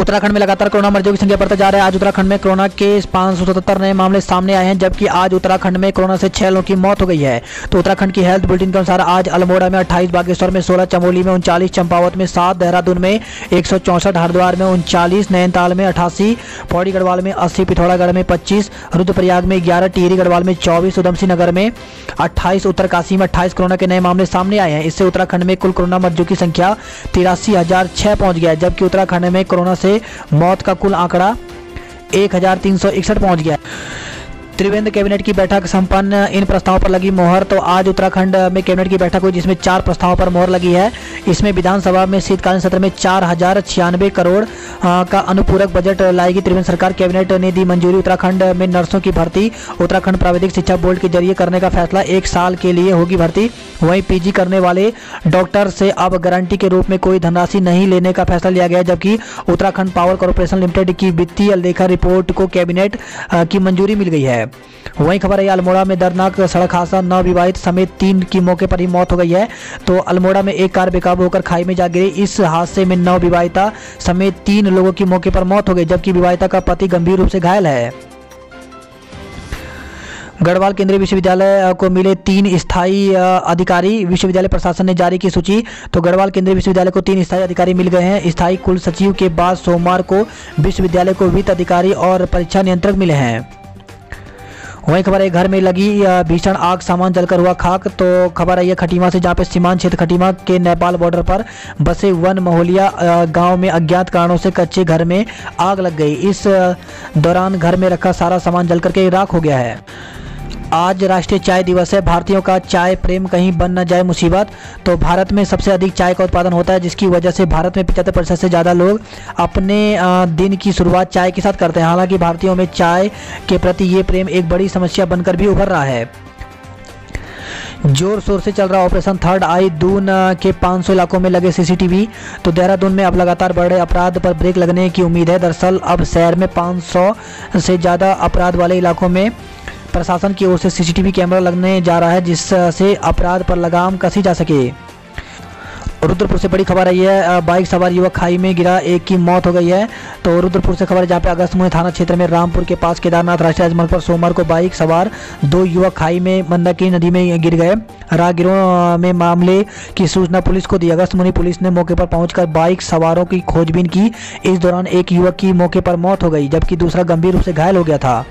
उत्तराखंड में लगातार कोरोना मरीजों की संख्या बढ़ता जा रहा है। आज उत्तराखंड में कोरोना के पाँच नए मामले सामने आए हैं, जबकि आज उत्तराखंड में कोरोना से छह लोगों की मौत हो गई है। तो उत्तराखंड की हेल्थ बुलेटिन के अनुसार आज अल्मोड़ा में अट्ठाईस, बागेश्वर में सोलह, चमोली में उनचालीस, चंपावत में सात, देहरादून में एक हरिद्वार में उनचालीस, नैनीताल में अठासी, पौड़ी गढ़वाल में अस्सी, पिथौरागढ़ में पच्चीस, रुद्रप्रयाग में ग्यारह, टिहरी गढ़वाल में चौबीस, उधमसिंह नगर में अट्ठाईस उत्तरकाशी में अट्ठाईस कोरोना के नए मामले सामने आए हैं। इससे उत्तराखंड में कुल कोरोना मरीजों की संख्या तिरासी हज़ार छह पहुँच गया है, जबकि उत्तराखंड में कोरोना से मौत का कुल आंकड़ा एक हज़ार तीन सौ इकसठ पहुँच गया त्रिवेंद्र कैबिनेट की बैठक संपन्न, इन प्रस्तावों पर लगी मोहर तो आज उत्तराखंड में कैबिनेट की बैठक हुई, जिसमें चार प्रस्तावों पर मोहर लगी है। इसमें विधानसभा में शीतकालीन सत्र में चार हज़ार छियानवे करोड़ का अनुपूरक बजट लाएगी त्रिवेंद्र सरकार। कैबिनेट ने दी मंजूरी। उत्तराखंड में नर्सों की भर्ती। उत्तराखंड प्राविधिक शिक्षा बोर्ड के ज़रिए करने का फैसला एक साल के लिए होगी भर्ती। वहीं पीजी करने वाले डॉक्टर से अब गारंटी के रूप में कोई धनराशि नहीं लेने का फैसला लिया गया, जबकि उत्तराखंड पावर कॉरपोरेशन लिमिटेड की वित्तीय लेखा रिपोर्ट को कैबिनेट की मंजूरी मिल गई है। वहीं खबर है, अल्मोड़ा में दर्दनाक सड़क हादसा, नौ विवाहित समेत तीन की मौके पर ही मौत हो गई है। तो अल्मोड़ा में एक कार बेकाबू होकर खाई में जा गिरी। इस हादसे में नौ विवाहिता समेत तीन लोगों की मौके पर मौत हो गई, जबकि विवाहिता का पति गंभीर रूप से घायल है। गढ़वाल केंद्रीय विश्वविद्यालय को मिले तीन स्थायी अधिकारी। विश्वविद्यालय प्रशासन ने जारी की सूची। तो गढ़वाल केंद्रीय विश्वविद्यालय को तीन स्थायी अधिकारी मिल गए हैं। स्थायी कुल सचिव के बाद सोमवार को विश्वविद्यालय को वित्त अधिकारी और परीक्षा नियंत्रक मिले हैं। वहीं खबर है घर में लगी भीषण आग, सामान जलकर हुआ खाक। तो खबर आई है खटीमा से, जहाँ पे सीमांत क्षेत्र खटीमा के नेपाल बॉर्डर पर बसे वन मोहलिया गाँव में अज्ञात कारणों से कच्चे घर में आग लग गई। इस दौरान घर में रखा सारा सामान जल करके राख हो गया है। आज राष्ट्रीय चाय दिवस है। भारतीयों का चाय प्रेम कहीं बन न जाए मुसीबत। तो भारत में सबसे अधिक चाय का उत्पादन होता है, जिसकी वजह से भारत में पिछहत्तर प्रतिशत से ज़्यादा लोग अपने दिन की शुरुआत चाय के साथ करते हैं। हालाँकि भारतीयों में चाय के प्रति ये प्रेम एक बड़ी समस्या बनकर भी उभर रहा है। ज़ोर शोर से चल रहा ऑपरेशन थर्ड आई दून के 500 इलाकों में लगे सीसीटीवी। तो देहरादून में अब लगातार बड़े अपराध पर ब्रेक लगने की उम्मीद है। दरअसल अब शहर में 500 से ज़्यादा अपराध वाले इलाकों में प्रशासन की ओर से सीसीटीवी कैमरा लगने जा रहा है, जिससे अपराध पर लगाम कसी जा सके। रुद्रपुर से बड़ी खबर आई है बाइक सवार युवक खाई में गिरा, एक की मौत हो गई है। तो रुद्रपुर से खबर जहाँ पे अगस्त मुहे थाना क्षेत्र में रामपुर के पास केदारनाथ राष्ट्रीय राजमार्ग पर सोमवार को बाइक सवार दो युवक खाई में मंदाकिनी नदी में गिर गए। राहगीरों में मामले की सूचना पुलिस को दी। अगस्त मुनि पुलिस ने मौके पर पहुंचकर बाइक सवारों की खोजबीन की। इस दौरान एक युवक की मौके पर मौत हो गई, जबकि दूसरा गंभीर रूप से घायल हो गया था।